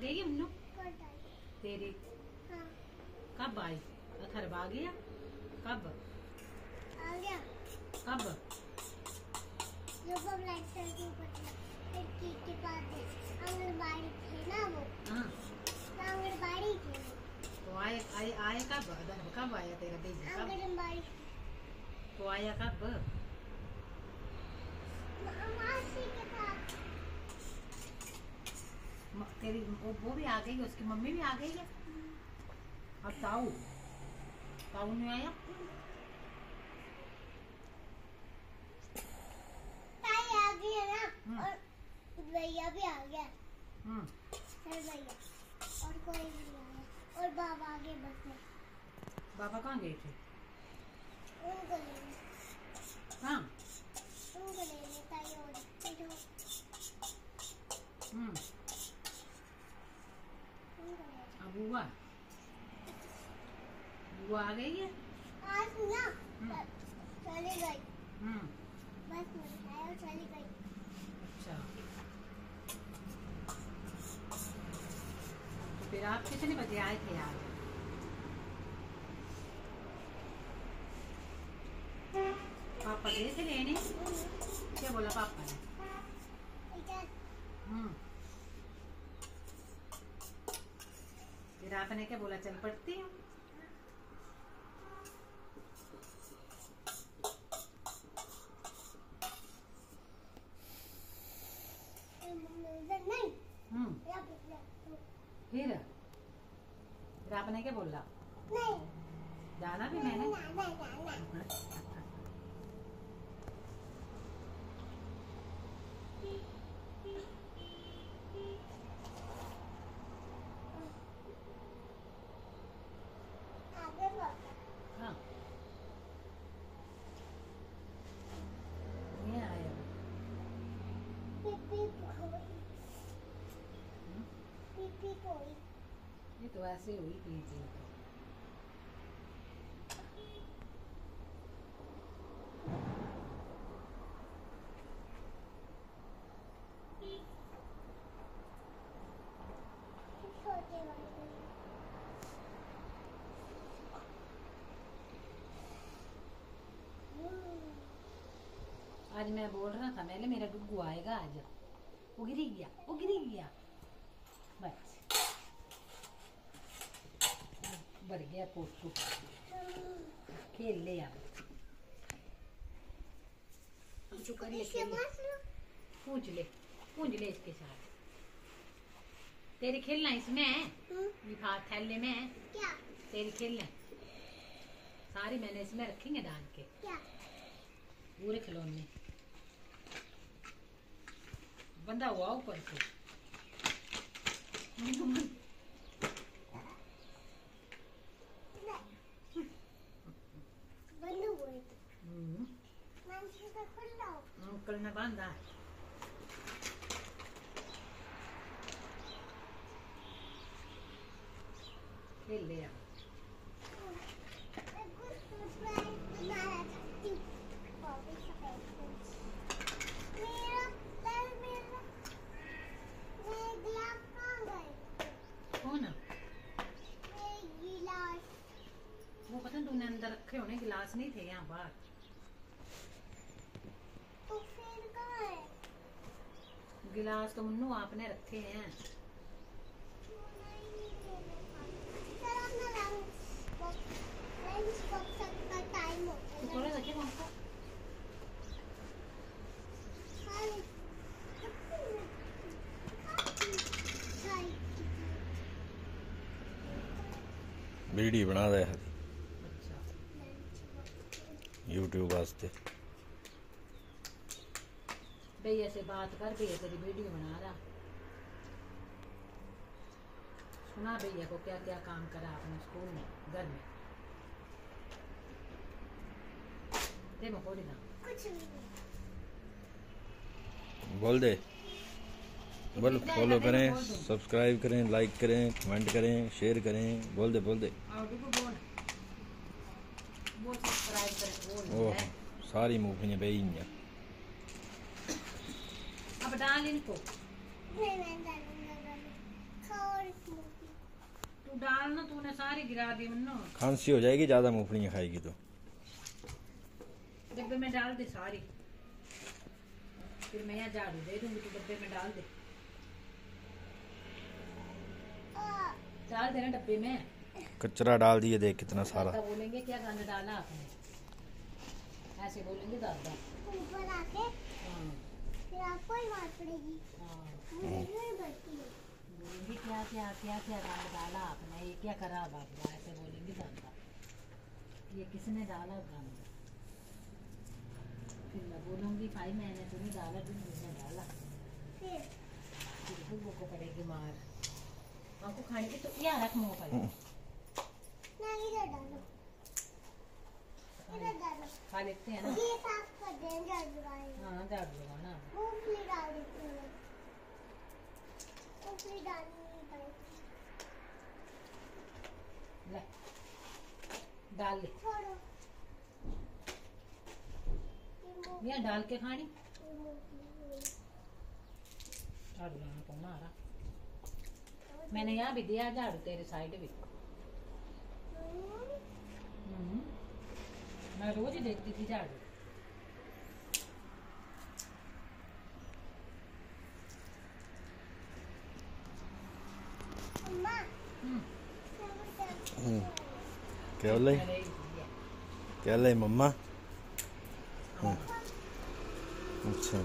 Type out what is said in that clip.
गई है मुन्नू कट आई? तेरी हाँ। कब आई? अथर्व आ गया? कब? आ गया। कब? जो वो ब्लैक के ऊपर एक के पास आंगनबाड़ी थे ना वो? हाँ। आंगनबाड़ी थे। तो आए आए आए कब? अथर्व कब आया तेरा बेबी कब? आंगनबाड़ी। तो आया कब? मासी के साथ म- तेरी वो, वो भी आ गई है उसकी मम्मी भी आ गई है। और ताऊ ताऊ नहीं आया। ताई आ गई है ना हम्म। और भैया भी आ गया। हम्म। सर भैया और कोई नहीं आया। और बाबा आ गए बस बाबा कहाँ गए थे? उनको आ गई है? आज ना हम्म। चली गई। हम्म। बस में चली गई। अच्छा। फिर आप कितने बजे आए थे आज? पापा गए थे लेने? क्या बोला पापा ने? हम्म। फिर आपने क्या बोला चल पड़ती हूँ? फिर? फिर आपने क्या बोला? नहीं जाना भी मैंने। हाँ। ये आया। ये तो ऐसे हुई थी हम्म आज मैं बोल रहा था मेरा डुग्गू आएगा आज। वो गिरी गया, वो गिरी गया। बस। भर गया पोटू खेल ले लो। पूछ ले। पूछ ले इसके साथ। तेरी खेलना इसमें है? हम्म, लिफा थैले में है? क्या? तेरी खेलना सारी मैंने इसमें रखेंगे डाल के। क्या? पूरे खिलौने। बंधा हुआ ऊपर से बंद हुए हम्म, मैं इसका खुल रहा वो पता तूने अंदर रखे होने गिलास नहीं थे यहाँ बाहर। गिलास तो मुन्नू आपने रखे हैं। थोड़ा वीडियो बना दे। अच्छा। यूट्यूब वास्ते। भैया से बात कर भैया तेरी वीडियो बना रहा सुना भैया को क्या क्या काम करा आपने स्कूल में घर में दे मकोड़ी ना कुछ नहीं बोल दे। बोल फॉलो करें सब्सक्राइब करें लाइक करें कमेंट करें शेयर करें। बोल दे बोल दे। बोल। सब्सक्राइब कर बोल ओह सारी मूवियाँ बेइयाँ अब डाल इनको। नहीं मैं डालूँगा डालूँगा खाओ डाल ना तूने सारी गिरा दी मन्नो। खांसी हो जाएगी ज़्यादा मूंगफलियाँ खाएगी तो। डब्बे में डाल दे सारी। फिर मैं यहाँ झाड़ू दे दूँगी तू डब्बे में डाल दे। डाल देना डब्बे में। कचरा डाल दिए देख कितना सारा। दादा बोलेंगे क्या गाना डाला आपने। ऐसे बोलेंगे दादा ऊपर आके आपको ही मार पड़ेगी क्या क्या क्या क्या गाना डाला आपने ये क्या करा बाबा ऐसे बोलेंगे दादा ये किसने डाला गाना फिर मैं बोलूँगी भाई मैंने तो नहीं डाला तुम तुमने डाला फिर फिर बुब्बू को पड़ेगी मार हमको खाने की तो क्या रख मुँह पर ना इधर डालो इधर डालो खा लेते हैं ना। ये साफ़ कर दें झाड़ू हाँ झाड़ू लगाना मूंगफली डाल देती हूँ मैं। मूंगफली डालनी नहीं पड़ेगी ले डाल ले। डाल के खानी। झाड़ू लगाना कौन आ रहा मैंने यहाँ भी दिया झाड़ू तेरे साइड भी। हम्म, हम्म। मैं रोज ही देखती थी झाड़ू। 给我累，给我累，妈妈。嗯，不是。